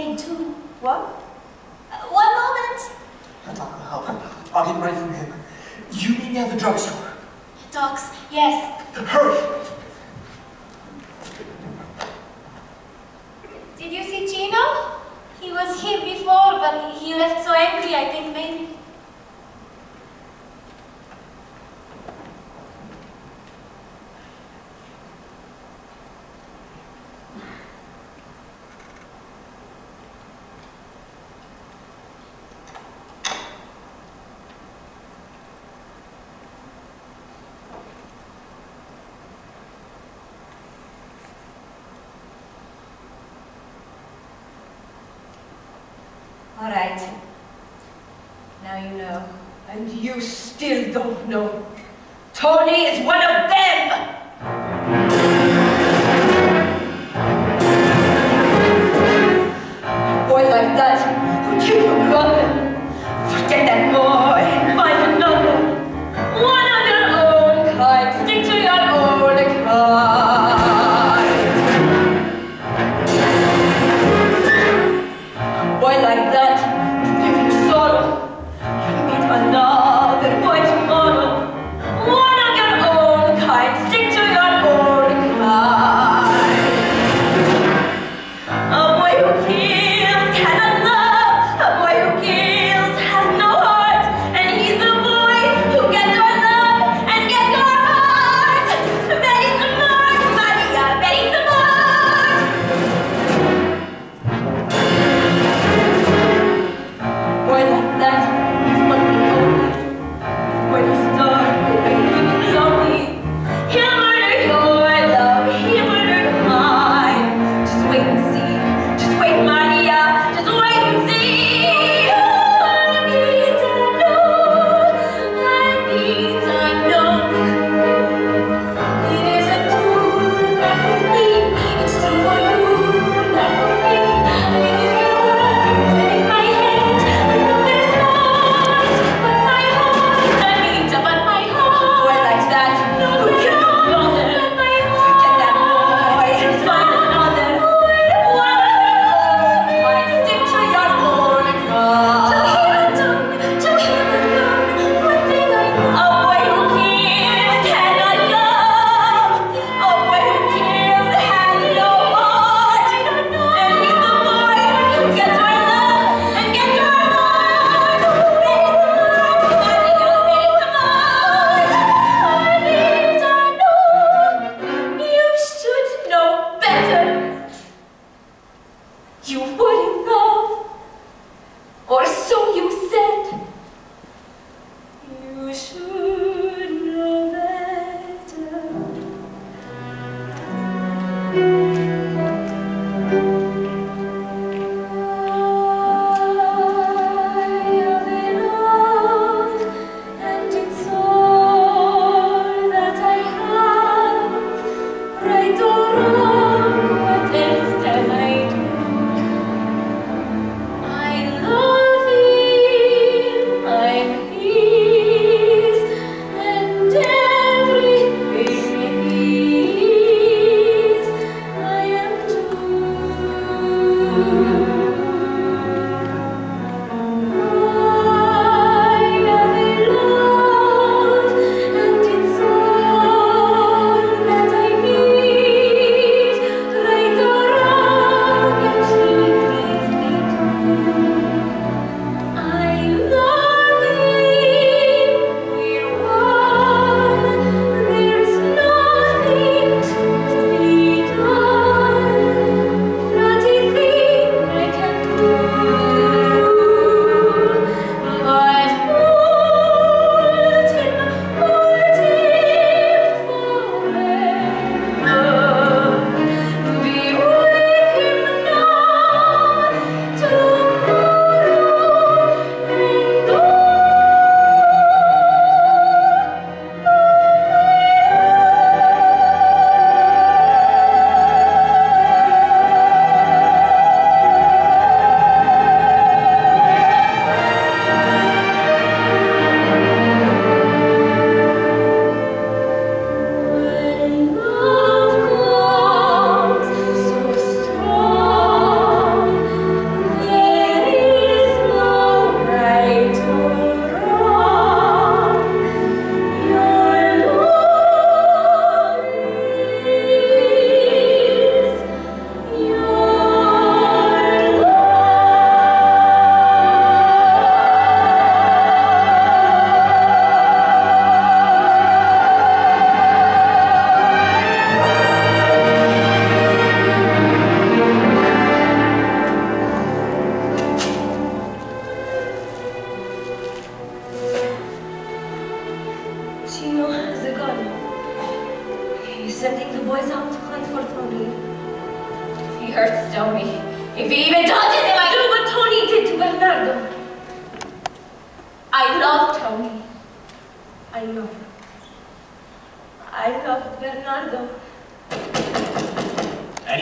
they do. What? Uh, one moment! I'll, I'll get right from him. You meet me at the drugstore. Docs, yes. Hurry! Did you see Chino? He was here before, but he left so angry, I think maybe All right. Now you know. And you still don't know. Tony is one of them! to boys out to hunt for Tony. If he hurts Tony, if he even touches him, I do what Tony did to Bernardo. I love Tony. I know. I love Bernardo.